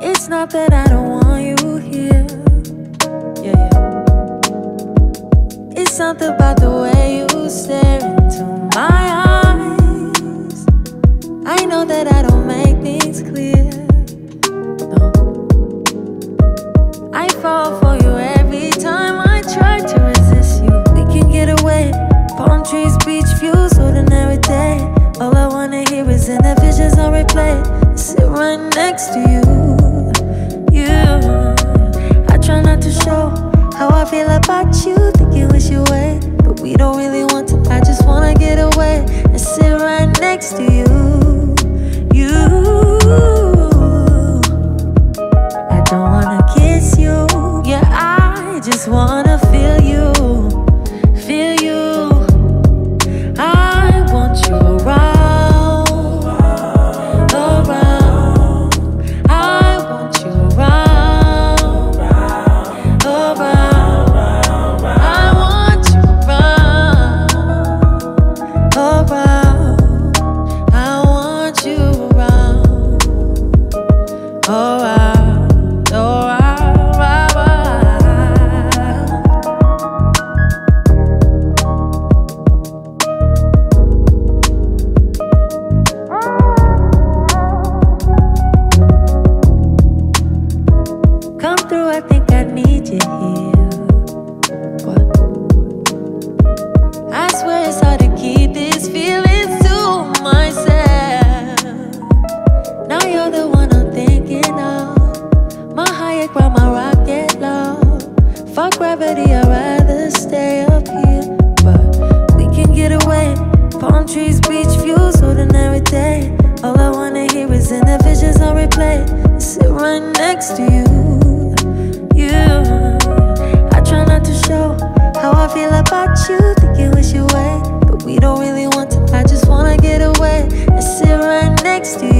It's not that I don't want you here. Yeah, yeah. It's something about the way you stare into my eyes. I know that I don't make things clear. No. I fall next to you. You. I try not to show how I feel about you. Think you wish you away, but we don't really want to. I just wanna get away and sit right next to you. You. I don't wanna kiss you. Yeah, I just wanna like round my rocket love. Fuck gravity, I'd rather stay up here. But we can get away. Palm trees, beach views, ordinary day. All I wanna hear is in the visions on replay. Sit right next to you. You. I try not to show how I feel about you. Thinking wish you away. But we don't really want to. I just wanna get away and sit right next to you.